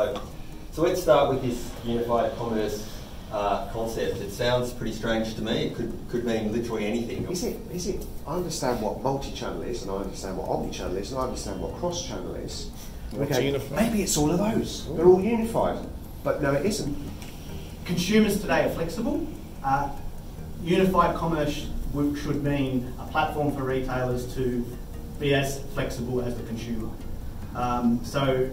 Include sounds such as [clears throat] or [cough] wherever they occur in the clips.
So, so let's start with this unified commerce uh, concept. It sounds pretty strange to me. It could, could mean literally anything. Is it? Is it? I understand what multi-channel is, and I understand what omni-channel is, and I understand what cross-channel is. What's unified? Maybe it's all of those. They're all unified, but no, it isn't. Consumers today are flexible. Uh, unified commerce should mean a platform for retailers to be as flexible as the consumer. Um, so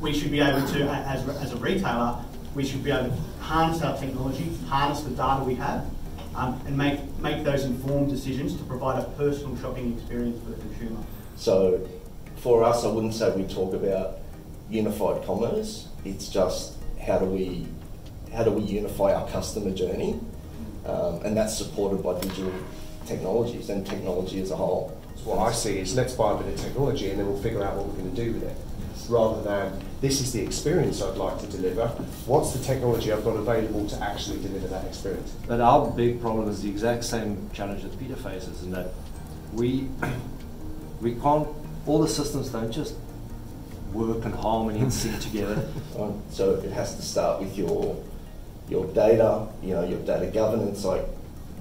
we should be able to, as, as a retailer, we should be able to harness our technology, harness the data we have, um, and make, make those informed decisions to provide a personal shopping experience for the consumer. So for us, I wouldn't say we talk about unified commerce. It's just how do we how do we unify our customer journey, um, and that's supported by digital technologies and technology as a whole. So what I see is let's buy a bit of technology and then we'll figure out what we're going to do with it. Rather than this is the experience I'd like to deliver. What's the technology I've got available to actually deliver that experience? But our big problem is the exact same challenge that Peter faces, in that we [clears throat] we can't. All the systems don't just work in harmony and sync together. [laughs] Um, so it has to start with your your data, you know, your data governance. Like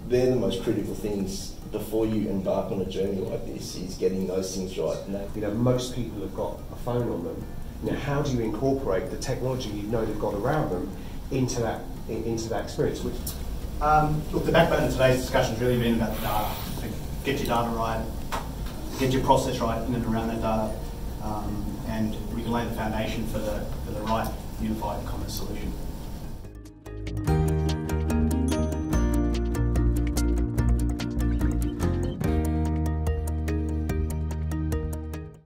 they're the most critical things before you embark on a journey like this. Is getting those things right. And You know, most people have got a phone on them. You know, how do you incorporate the technology you know they've got around them into that in- into that experience? Which, Um, look, the backbone of today's discussion has really been about the data. So get your data right, get your process right in and around that data, um, and we can lay the foundation for the, for the right unified commerce solution.